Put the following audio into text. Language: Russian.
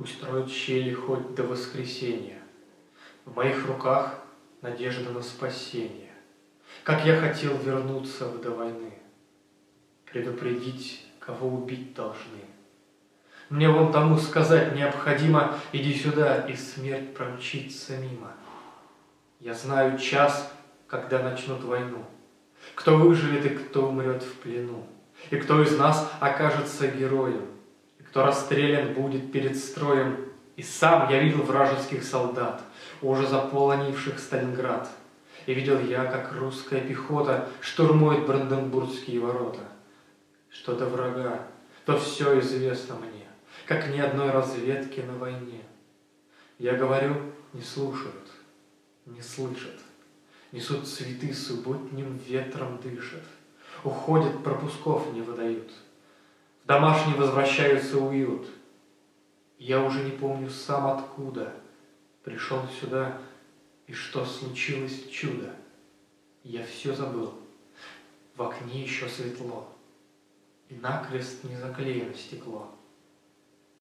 Пусть строят щели хоть до воскресенья. В моих руках надежда на спасение. Как я хотел вернуться в до войны, Предупредить, кого убить должны. Мне вон тому сказать необходимо, Иди сюда, и смерть промчится мимо. Я знаю час, когда начнут войну, Кто выживет и кто умрет в плену, И кто из нас окажется героем, кто расстрелян будет перед строем. И сам я видел вражеских солдат, Уже заполонивших Сталинград, И видел я, как русская пехота Штурмует Бранденбургские ворота. Что до врага, то все известно мне, Как ни одной разведки на войне. Я говорю, не слушают, не слышат. Несут цветы, субботним ветром дышат. Уходят, пропусков не выдают. В домашний возвращаются уют. Я уже не помню сам откуда Пришел сюда, и что случилось чудо. Я все забыл. В окне еще светло, И накрест не заклеено стекло.